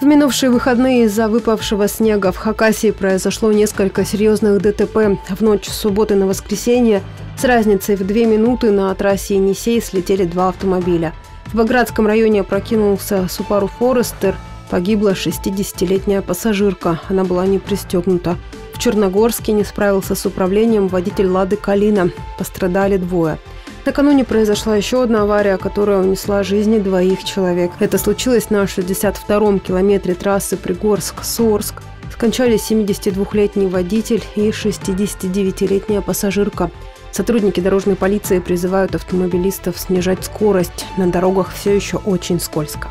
В минувшие выходные из-за выпавшего снега в Хакасии произошло несколько серьезных ДТП. В ночь с субботы на воскресенье с разницей в две минуты на трассе Енисей слетели два автомобиля. В Багратском районе опрокинулся Супару Форестер. Погибла 60-летняя пассажирка. Она была не пристегнута. В Черногорске не справился с управлением водитель «Лады Калина». Пострадали двое – Накануне произошла еще одна авария, которая унесла жизни двоих человек. Это случилось на 62-м километре трассы Пригорск-Сорск. Скончались 72-летний водитель и 69-летняя пассажирка. Сотрудники дорожной полиции призывают автомобилистов снижать скорость. На дорогах все еще очень скользко.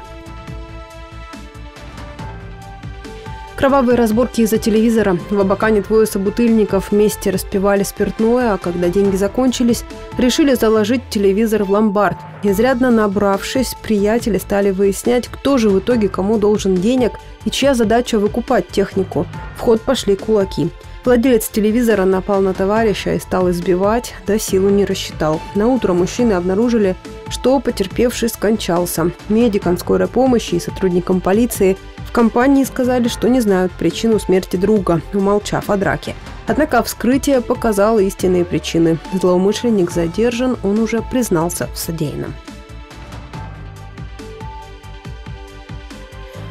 Кровавые разборки из-за телевизора. В Абакане двое собутыльников вместе распивали спиртное, а когда деньги закончились, решили заложить телевизор в ломбард. Изрядно набравшись, приятели стали выяснять, кто же в итоге кому должен денег и чья задача выкупать технику. В ход пошли кулаки. Владелец телевизора напал на товарища и стал избивать, да силу не рассчитал. На утро мужчины обнаружили, что потерпевший скончался. Медикам скорой помощи и сотрудникам полиции в компании сказали, что не знают причину смерти друга, умолчав о драке. Однако вскрытие показало истинные причины. Злоумышленник задержан, он уже признался в содеянном.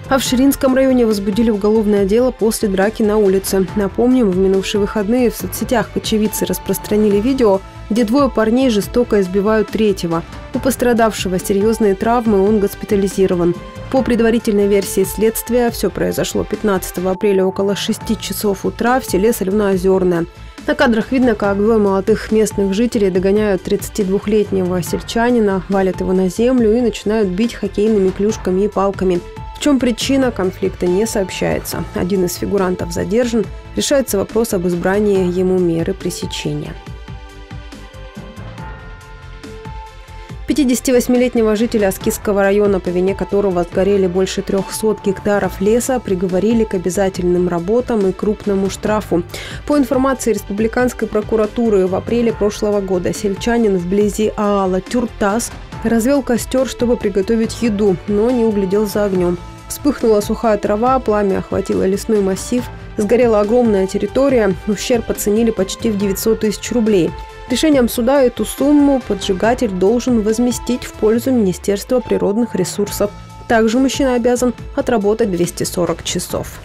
А в Ширинском районе возбудили уголовное дело после драки на улице. Напомним, в минувшие выходные в соцсетях очевидцы распространили видео, где двое парней жестоко избивают третьего. У пострадавшего серьезные травмы, он госпитализирован. По предварительной версии следствия, все произошло 15 апреля около 6 часов утра в селе Солевноозерное. На кадрах видно, как двое молодых местных жителей догоняют 32-летнего сельчанина, валят его на землю и начинают бить хоккейными клюшками и палками. В чем причина конфликта не сообщается. Один из фигурантов задержан. Решается вопрос об избрании ему меры пресечения. 58-летнего жителя Аскисского района, по вине которого сгорели больше 300 гектаров леса, приговорили к обязательным работам и крупному штрафу. По информации Республиканской прокуратуры, в апреле прошлого года сельчанин вблизи Аала Тюртас развел костер, чтобы приготовить еду, но не углядел за огнем. Вспыхнула сухая трава, пламя охватило лесной массив, сгорела огромная территория, ущерб оценили почти в 900 тысяч рублей – Решением суда эту сумму поджигатель должен возместить в пользу Министерства природных ресурсов. Также мужчина обязан отработать 240 часов.